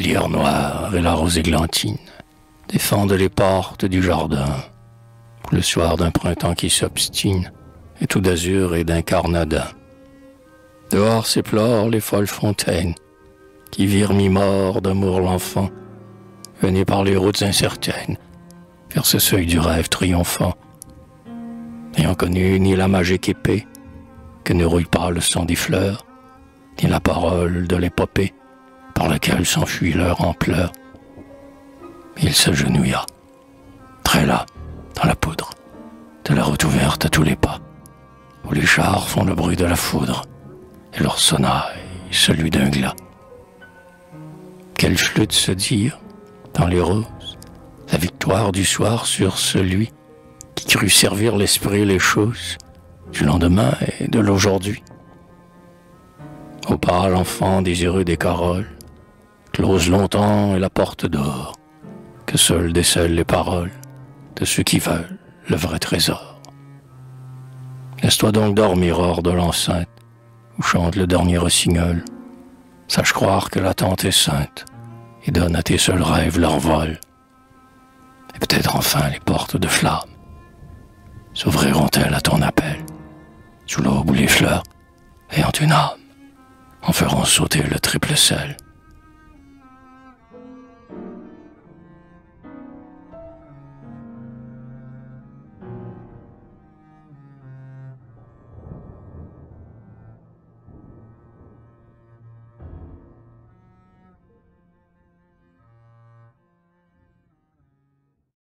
lierre noir et la rose églantine défendent les portes du jardin. Le soir d'un printemps qui s'obstine, et tout d'azur et d'incarnadin. Dehors s'éplorent les folles fontaines, qui virent mi-mort d'amour l'enfant, venu par les routes incertaines, vers ce seuil du rêve triomphant. N'ayant connu ni la magique épée, que ne rouille pas le sang des fleurs, ni la parole de l'épopée, par laquelle s'enfuit l'heure en pleurs. Il s'agenouilla, très là, dans la poudre, de la route ouverte à tous les pas, où les chars font le bruit de la foudre, et leur sonnaille celui d'un glas. Quelle flûte se dire, dans les roses, la victoire du soir sur celui qui crut servir l'esprit et les choses du lendemain et de l'aujourd'hui? Au pâle enfant désireux des caroles, close longtemps et la porte d'or, que seul décèlent les paroles de ceux qui veulent le vrai trésor. Laisse-toi donc dormir hors de l'enceinte, où chante le dernier rossignol. Sache croire que l'attente est sainte, et donne à tes seuls rêves leur vol. Et peut-être enfin les portes de flamme s'ouvriront-elles à ton appel, sous l'aube où les fleurs, ayant une âme, en feront sauter le triple sel.